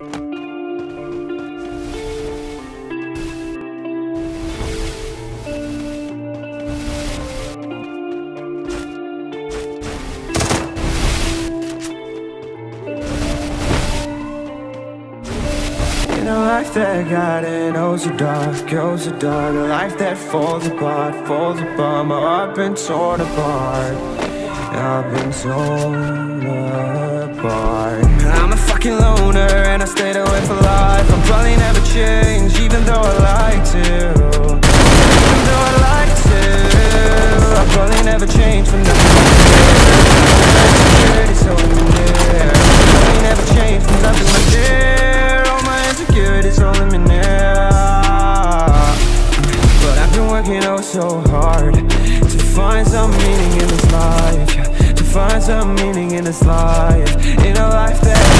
A life that got it, oh so dark, oh so dark. A life that falls apart, falls apart. My heart been torn apart. I've been torn apart fucking loner and I stayed away for life. I'll probably never change even though I like to. Even though I like to. I'll probably never change for nothing. Insecurity's holding me near. Probably never change for nothing, my dear All my insecurities holding me near. But I've been working oh so hard To find some meaning in this life. To find some meaning in this life. In a life that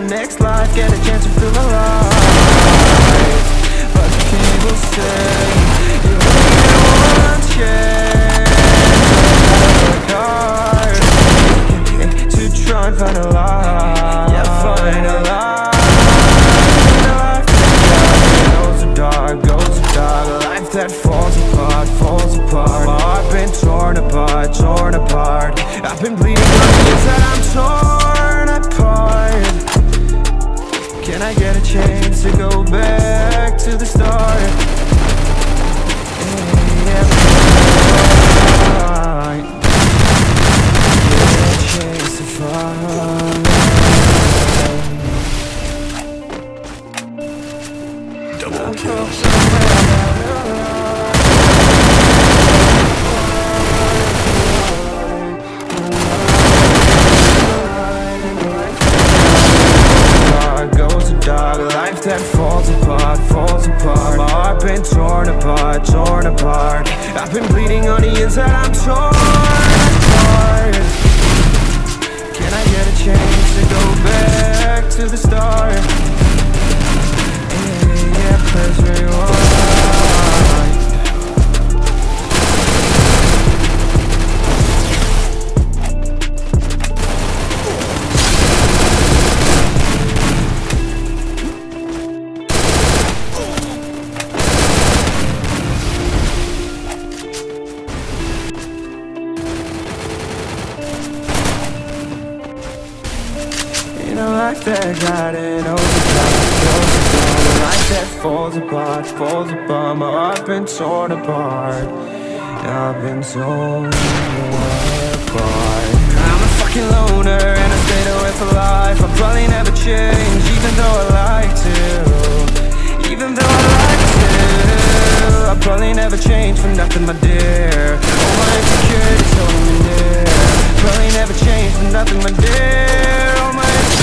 my next life, get a chance to feel alive. But people say, you only get one chance. Work hard to try and find a life. Yeah, find a life. A life that goes so dark, goes dark. A life that falls apart, falls apart. My heart been torn apart, torn apart. I've been bleeding that falls apart, falls apart. My heart been torn apart, torn apart. I've been bleeding on the inside, I'm torn In a life that got it, oh so A life that falls apart, falls apart. My heart been torn apart. I've been torn apart. I'm a fucking loner and I stayed away for life. I'll probably never change even though I like to. Even though I like to. I'll probably never change for nothing, my dear. All my insecurities holding me near. Probably never change for nothing, my dear